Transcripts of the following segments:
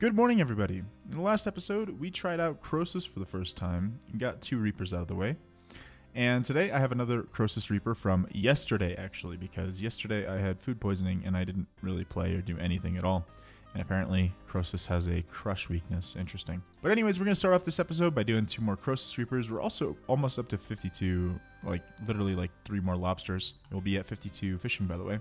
Good morning, everybody. In the last episode, we tried out Croesus for the first time and got two Reapers out of the way. And today I have another Croesus Reaper from yesterday, actually, because yesterday I had food poisoning and I didn't really play or do anything at all. And apparently, Croesus has a crush weakness. Interesting. But anyways, we're going to start off this episode by doing two more Croesus Reapers. We're also almost up to 52, like literally like three more lobsters. We'll be at 52 fishing, by the way.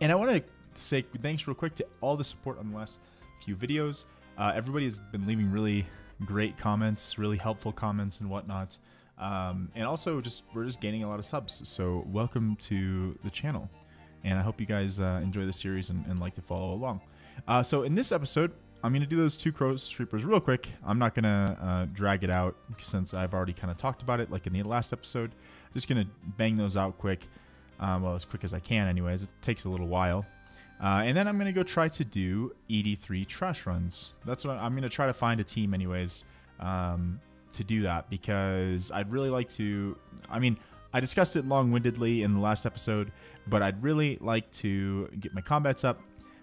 And I want to say thanks real quick to all the support on the last few videos. Uh, everybody has been leaving really great comments, really helpful comments and whatnot. Um, and also, just we're just gaining a lot of subs. So welcome to the channel, and I hope you guys uh, enjoy the series and, and, like to follow along. Uh, so in this episode, I'm gonna do those two Croesus Reapers real quick. I'm not gonna uh, drag it out since I've already kind of talked about it, like in the last episode. I'm Just gonna bang those out quick, um, well as quick as I can. Anyways, it takes a little while. Uh, and then I'm going to go try to do ED3 trash runs. That's what I'm going to try to find a team anyways um, to do that because I'd really like to. I mean, I discussed it long-windedly in the last episode, but I'd really like to get my combats up,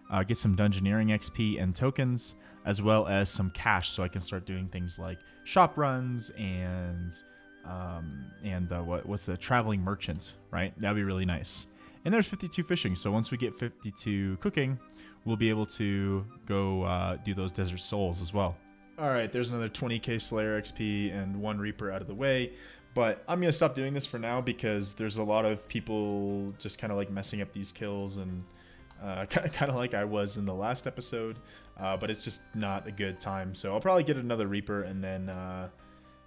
uh, get some dungeoneering XP and tokens, as well as some cash so I can start doing things like shop runs and um, and uh, what, what's a traveling merchant, right? That'd be really nice. And there's 52 fishing, so once we get 52 cooking, we'll be able to go uh, do those desert souls as well. Alright, there's another 20k Slayer XP and one Reaper out of the way, but I'm to stop doing this for now because there's a lot of people just kind of like messing up these kills and uh, kind of like I was in the last episode, uh, but it's just not a good time. So I'll probably get another Reaper and then uh,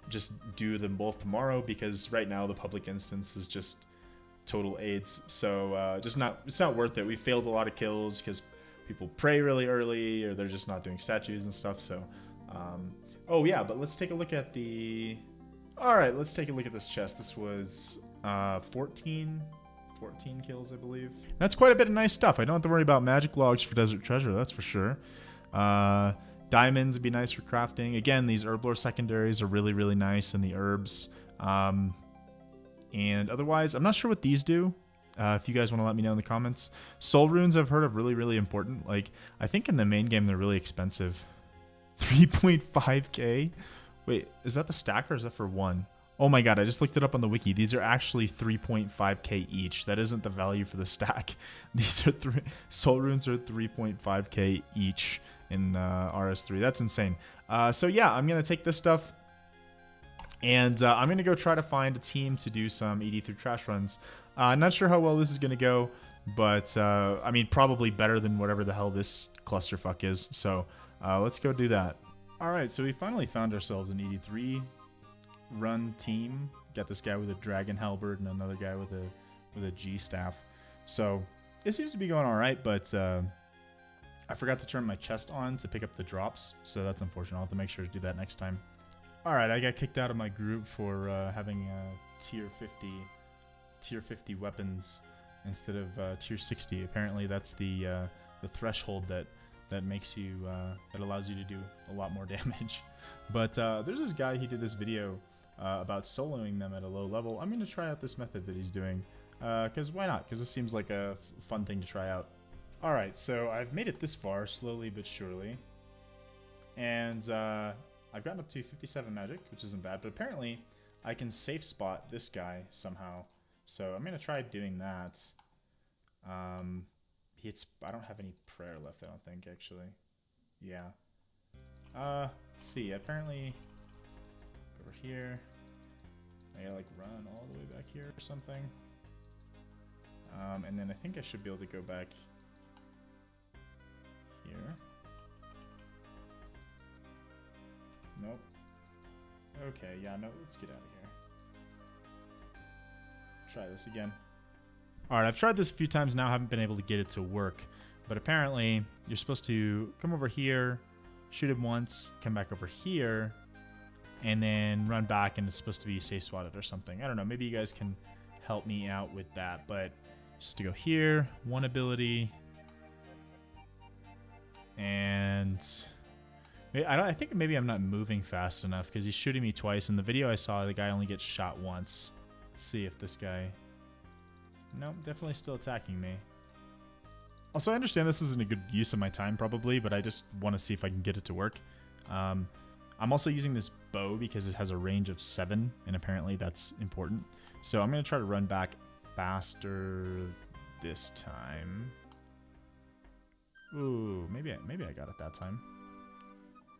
just do them both tomorrow because right now the public instance is just total AIDS. So uh, just not it's not worth it. We failed a lot of kills because people pray really early or they're just not doing statues and stuff. So um, oh yeah, but let's take a look at the. All right, let's take a look at this chest. This was uh, 14 14 kills, I believe. That's quite a bit of nice stuff. I don't have to worry about magic logs for desert treasure, that's for sure. Uh, diamonds would be nice for crafting. Again, these herblore secondaries are really, really nice, and the herbs. Um, and otherwise, I'm not sure what these do. Uh, if you guys want to let me know in the comments. Soul runes I've heard of really, really important. Like, I think in the main game they're really expensive. 3.5k? Wait, is that the stack or is that for one? Oh my god, I just looked it up on the wiki. These are actually 3.5k each. That isn't the value for the stack. These are three soul runes are 3.5k each in uh, RS3. That's insane. Uh, so yeah, I'm gonna take this stuff. And uh, I'm going to go try to find a team to do some ED3 trash runs. Uh, not sure how well this is going to go, but uh, I mean, probably better than whatever the hell this clusterfuck is. So uh, let's go do that. All right, so we finally found ourselves an ED3 run team. Got this guy with a dragon halberd and another guy with a with a G staff. So it seems to be going all right, but uh, I forgot to turn my chest on to pick up the drops, so that's unfortunate. I'll have to make sure to do that next time. Alright, I got kicked out of my group for uh, having uh, tier 50 tier 50 weapons instead of uh, tier 60. Apparently that's the uh, the threshold that that makes you uh, that allows you to do a lot more damage. But there's this guy he did this video about soloing them at a low level. I'm going to try out this method that he's doing because why not? Because this seems like a fun thing to try out. Alright, so I've made it this far, slowly but surely. And I've gotten up to 57 magic, which isn't bad, but apparently I can safe spot this guy somehow. So I'm going to try doing that. Um, it's, I don't have any prayer left, I don't think, actually. Yeah. Uh, let's see. Apparently, over here. I gotta, like, run all the way back here or something. Um, and then I think I should be able to go back here. Nope. Okay, yeah, no, let's get out of here. Try this again. Alright, I've tried this a few times now, haven't been able to get it to work. But apparently, you're supposed to come over here, shoot him once, come back over here, and then run back and it's supposed to be safe spotted or something. I don't know, maybe you guys can help me out with that. But just to go here, one ability, and I, I think maybe I'm not moving fast enough because he's shooting me twice. In the video I saw, the guy only gets shot once. Let's see if this guy... Nope, definitely still attacking me. Also, I understand this isn't a good use of my time probably, but I just want to see if I can get it to work. Um, I'm also using this bow because it has a range of 7, and apparently that's important. So I'm going to try to run back faster this time. Ooh, maybe I, maybe I got it that time.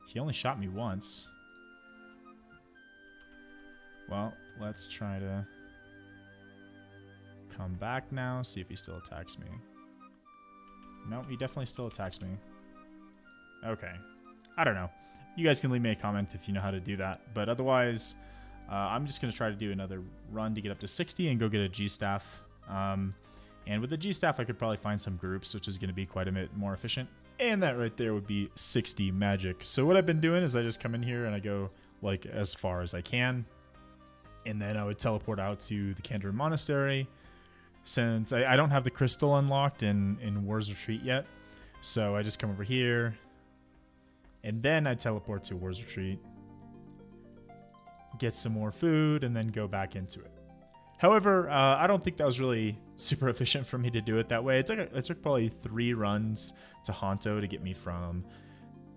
He only shot me once. Well, let's try to come back now, see if he still attacks me. No, he definitely still attacks me. Okay. I don't know. You guys can leave me a comment if you know how to do that. But otherwise, uh, I'm just going to try to do another run to get up to 60 and go get a G-Staff. Um, and with the G-Staff, I could probably find some groups, which is going to be quite a bit more efficient. And that right there would be 60 magic. So what I've been doing is I just come in here and I go like as far as I can. And then I would teleport out to the Kandarin Monastery. Since I, I don't have the crystal unlocked in, in War's Retreat yet. So I just come over here. And then I teleport to War's Retreat. Get some more food and then go back into it. However, uh, I don't think that was really super efficient for me to do it that way. It took, it took probably three runs to Honto to get me from,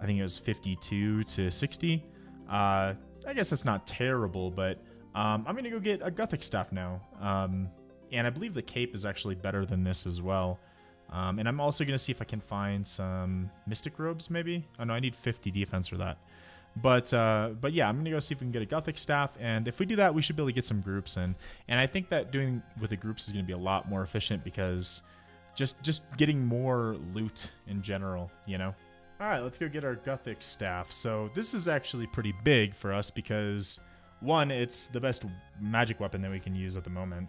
I think it was 52 to 60. Uh, I guess that's not terrible, but um, I'm going to go get a Guthix staff now. Um, and I believe the cape is actually better than this as well. Um, and I'm also going to see if I can find some Mystic Robes, maybe? Oh, no, I need 50 defense for that. But uh, but yeah, I'm gonna go see if we can get a Guthix staff, and if we do that, we should be able to get some groups in. And I think that doing with the groups is gonna be a lot more efficient because just just getting more loot in general, you know. All right, let's go get our Guthix staff. So this is actually pretty big for us because one, it's the best magic weapon that we can use at the moment.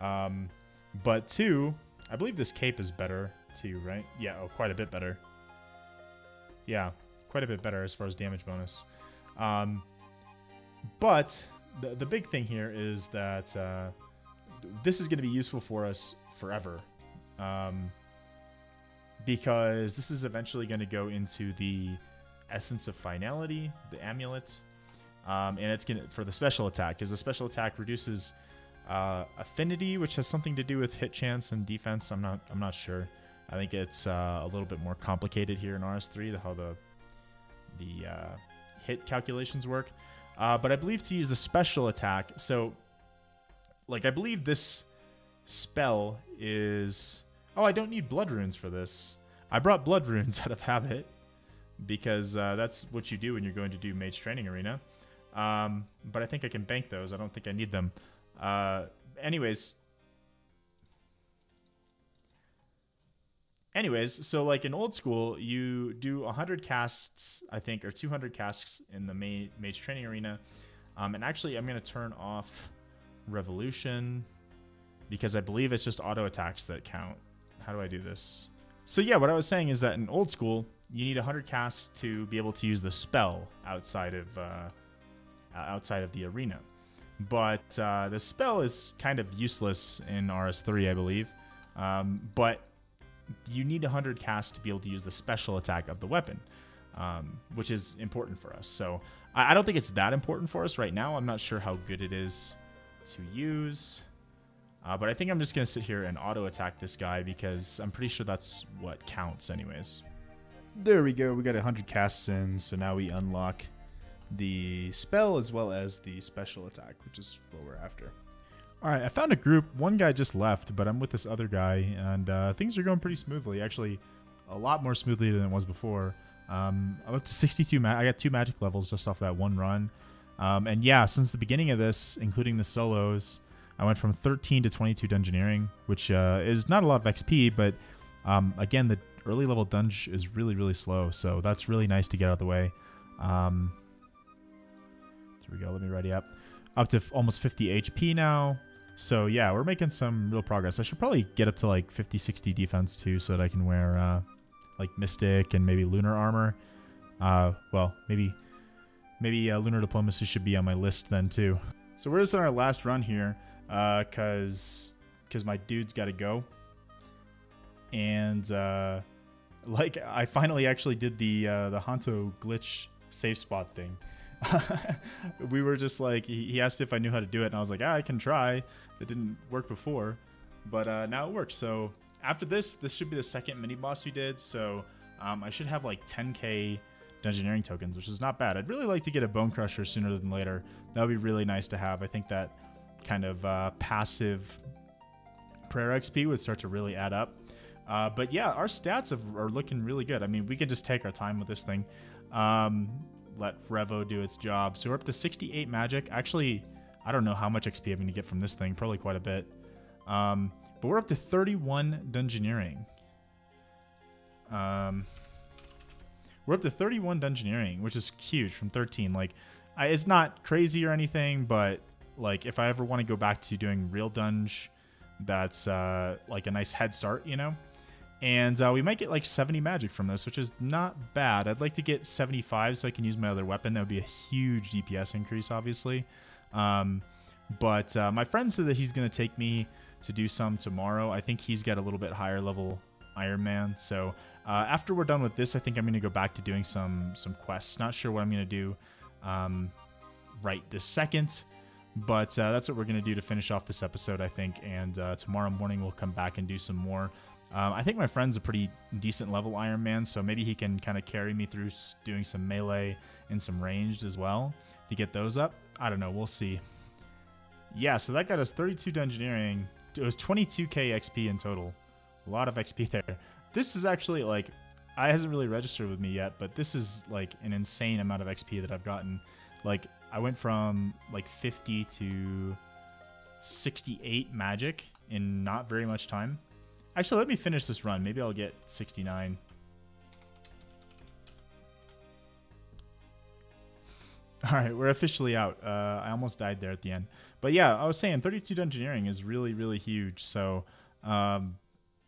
Um, but two, I believe this cape is better too, right? Yeah, oh, quite a bit better. Yeah, quite a bit better as far as damage bonus. Um, but the, the big thing here is that uh, this is going to be useful for us forever. Um, because this is eventually going to go into the essence of finality, the amulet, um, and it's going to for the special attack because the special attack reduces uh, affinity, which has something to do with hit chance and defense. I'm not I'm not sure. I think it's uh, a little bit more complicated here in RS3, how the the uh, hit calculations work. Uh, but I believe to use the special attack, so like I believe this spell is. Oh, I don't need blood runes for this. I brought blood runes out of habit because uh, that's what you do when you're going to do Mage Training Arena. Um, but I think I can bank those. I don't think I need them. Uh, anyways, anyways, so like in old school, you do 100 casts, I think, or 200 casts in the mage training arena. Um, and actually, I'm going to turn off revolution because I believe it's just auto attacks that count. How do I do this? So yeah, what I was saying is that in old school, you need 100 casts to be able to use the spell outside of uh, outside of the arena. But uh, the spell is kind of useless in RS3, I believe. Um, but you need 100 casts to be able to use the special attack of the weapon, um, which is important for us. So I, I don't think it's that important for us right now. I'm not sure how good it is to use. Uh, but I think I'm just going to sit here and auto attack this guy because I'm pretty sure that's what counts anyways. There we go. We got 100 casts in, so now we unlock the spell as well as the special attack, which is what we're after. All right, I found a group. One guy just left, but I'm with this other guy, and uh, things are going pretty smoothly. Actually, a lot more smoothly than it was before. Um, I'm up to 62. Ma- I got two magic levels just off that one run. Um, and yeah, since the beginning of this, including the solos, I went from 13 to 22 dungeoneering, which uh, is not a lot of XP, but um, again, the early level dungeon is really, really slow, so that's really nice to get out of the way. Um, here we go. Let me ready up. Up to almost 50 HP now. So yeah, we're making some real progress. I should probably get up to like 50, 60 defense too so that I can wear uh, like Mystic and maybe Lunar Armor. Uh, well, maybe maybe uh, Lunar Diplomacy should be on my list then too. So we're just on our last run here uh, because cause my dude's got to go. And uh, like I finally actually did the uh, the Honto glitch safe spot thing. we were just like he asked if I knew how to do it, and I was like, ah, I can try. It didn't work before, but uh, now it works. So after this, this should be the second mini boss we did. So um, I should have like 10k dungeoneering tokens, which is not bad. I'd really like to get a Bone Crusher sooner than later. That would be really nice to have. I think that kind of uh, passive prayer XP would start to really add up. Uh, but yeah, our stats have, are looking really good. I mean, we can just take our time with this thing. Um, let Revo do its job. So we're up to 68 magic. Actually, I don't know how much XP I'm going to get from this thing. Probably quite a bit. Um, but we're up to 31 dungeoneering. Um, we're up to 31 dungeoneering, which is huge from 13. Like, I, it's not crazy or anything, but like if I ever want to go back to doing real dunge, that's uh, like a nice head start, you know. And uh, we might get like 70 magic from this, which is not bad. I'd like to get 75 so I can use my other weapon. That would be a huge DPS increase, obviously. Um, but uh, my friend said that he's going to take me to do some tomorrow. I think he's got a little bit higher level Iron Man. So uh, after we're done with this, I think I'm going to go back to doing some some quests. Not sure what I'm going to do um, right this second. But uh, that's what we're going to do to finish off this episode, I think. And uh, tomorrow morning, we'll come back and do some more. Um, I think my friend's a pretty decent level Iron Man, so maybe he can kind of carry me through doing some melee and some ranged as well to get those up. I don't know. We'll see. Yeah, so that got us 32 dungeoneering. It was 22k XP in total. A lot of XP there. This is actually like, I hasn't really registered with me yet, but this is like an insane amount of XP that I've gotten. Like, I went from like 50 to 68 magic in not very much time. Actually, let me finish this run. Maybe I'll get 69. All right, we're officially out. Uh, I almost died there at the end. But yeah, I was saying 32 dungeoneering is really, really huge. So, um,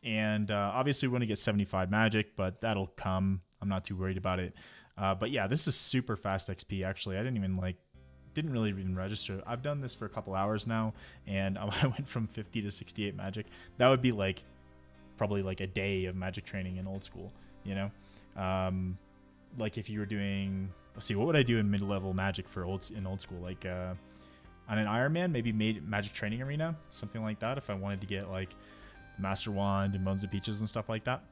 and uh, obviously we want to get 75 magic, but that'll come. I'm not too worried about it. Uh, but yeah, this is super fast XP. Actually, I didn't even like, didn't really even register. I've done this for a couple hours now, and I went from 50 to 68 magic. That would be like probably like a day of magic training in old school, you know? Um, like if you were doing, let's see, what would I do in mid-level magic for old in old school? Like uh, on an Iron Man, maybe made magic training arena, something like that. If I wanted to get like Master Wand and Bones of Peaches and stuff like that.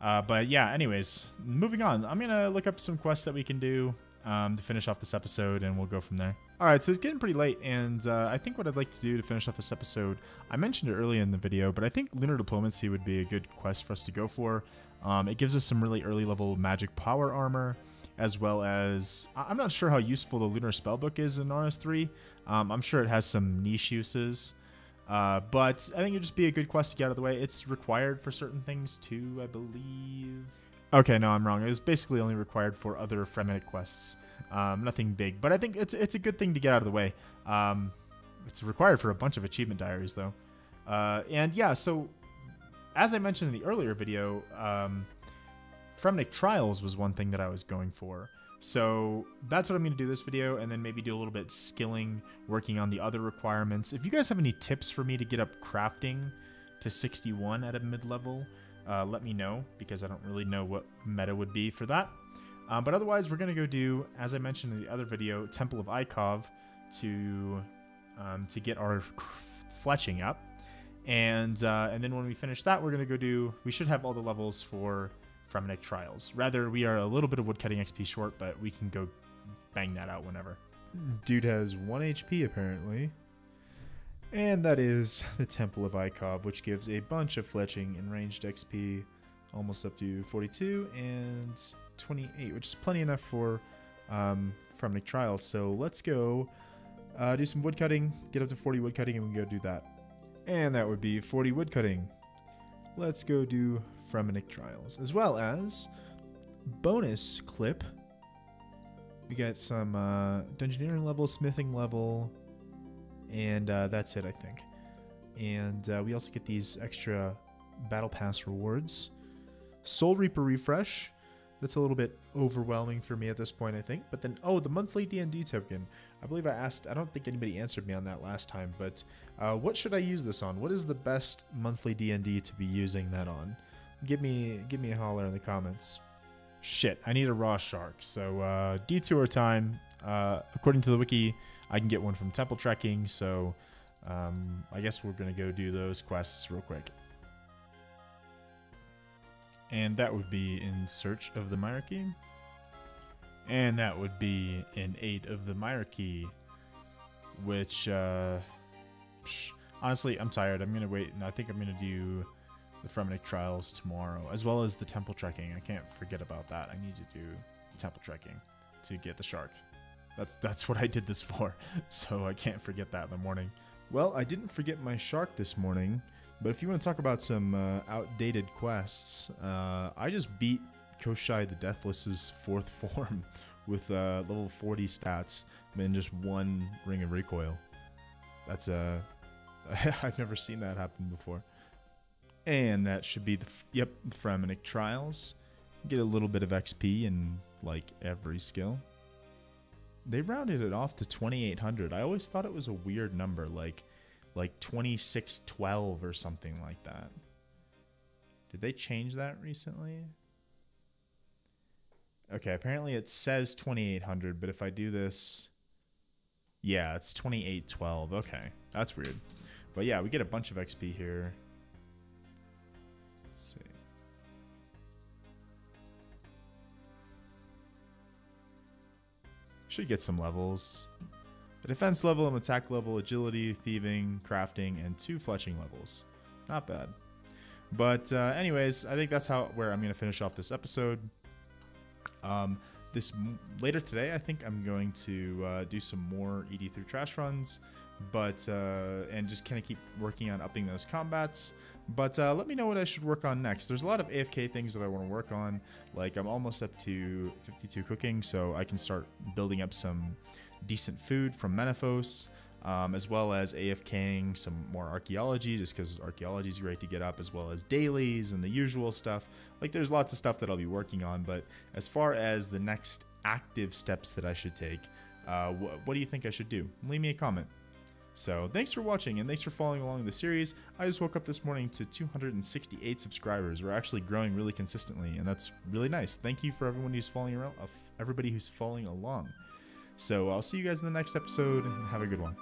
Uh, but yeah, anyways, moving on. I'm gonna look up some quests that we can do um, to finish off this episode, and we'll go from there. All right, so it's getting pretty late, and uh, I think what I'd like to do to finish off this episode, I mentioned it early in the video, but I think Lunar Diplomacy would be a good quest for us to go for. Um, it gives us some really early level magic power armor, as well as I'm not sure how useful the Lunar Spellbook is in RS3. Um, I'm sure it has some niche uses. Uh, but I think it'd just be a good quest to get out of the way. It's required for certain things too, I believe. Okay, no, I'm wrong. It was basically only required for other Fremennik quests. Um, nothing big, but I think it's it's a good thing to get out of the way. Um, it's required for a bunch of achievement diaries, though. Uh, and yeah, so as I mentioned in the earlier video, um, Trials was one thing that I was going for. So that's what I'm going to do this video, and then maybe do a little bit skilling, working on the other requirements. If you guys have any tips for me to get up crafting to 61 at a mid-level, uh, let me know, because I don't really know what meta would be for that. Um, but otherwise, we're going to go do, as I mentioned in the other video, Temple of Ikov to um, to get our fletching up. And uh, and then when we finish that, we're going to go do, we should have all the levels for Fremennik Trials. Rather, we are a little bit of woodcutting XP short, but we can go bang that out whenever. Dude has 1 HP apparently. And that is the Temple of Ikov, which gives a bunch of fletching and ranged XP, almost up to 42, and 28, which is plenty enough for um, Trials. So let's go uh, do some woodcutting, get up to 40 woodcutting, and we can go do that. And that would be 40 woodcutting. Let's go do Fremennik Trials, as well as bonus clip. We got some uh, dungeoneering level, smithing level, and uh, that's it, I think. And uh, we also get these extra battle pass rewards. Soul Reaper refresh that's a little bit overwhelming for me at this point, I think. But then, oh, the monthly D&D token. I believe I asked, I don't think anybody answered me on that last time, but uh, what should I use this on? What is the best monthly D&D to be using that on? Give me, give me a holler in the comments. Shit, I need a raw shark. So uh, detour time. Uh, according to the wiki, I can get one from temple trekking. So um, I guess we're gonna go do those quests real quick. And that would be in search of the Myreque. And that would be in Aid of the Myreque. Which, uh, psh, honestly, I'm tired. I'm going to wait, and I think I'm going to do the Fremennik Trials tomorrow, as well as the Temple Trekking. I can't forget about that. I need to do Temple Trekking to get the shark. That's that's what I did this for, so I can't forget that in the morning. Well, I didn't forget my shark this morning, but if you want to talk about some uh, outdated quests, uh, I just beat Koschei the Deathless's fourth form with uh, level 40 stats and just one Ring of Recoil. That's a. Uh, I've never seen that happen before. And that should be the yep the Fremennik Trials. Get a little bit of XP in like every skill they rounded it off to 2800 i always thought it was a weird number like like 2612 or something like that. Did they change that recently? Okay apparently it says 2800 but if i do this yeah it's 2812 okay that's weird. But yeah we get a bunch of xp here. Let's see Should get some levels. A defense level, an attack level, agility, thieving, crafting, and two fletching levels. Not bad. But uh, anyways, I think that's how where I'm going to finish off this episode. Um, this later today, I think I'm going to uh, do some more ED3 trash runs, but uh, and just kind of keep working on upping those combats. But uh, let me know what I should work on next. There's a lot of AFK things that I want to work on. Like I'm almost up to 52 cooking, so I can start building up some decent food from Menaphos, um, as well as AFKing some more archaeology, just because archaeology is great to get up, as well as dailies and the usual stuff. Like there's lots of stuff that I'll be working on, but as far as the next active steps that I should take, uh, wh what do you think I should do? Leave me a comment. So thanks for watching and thanks for following along the series. I just woke up this morning to 268 subscribers. We're actually growing really consistently and that's really nice. Thank you for everyone who's following around, everybody who's following along. So I'll see you guys in the next episode and have a good one.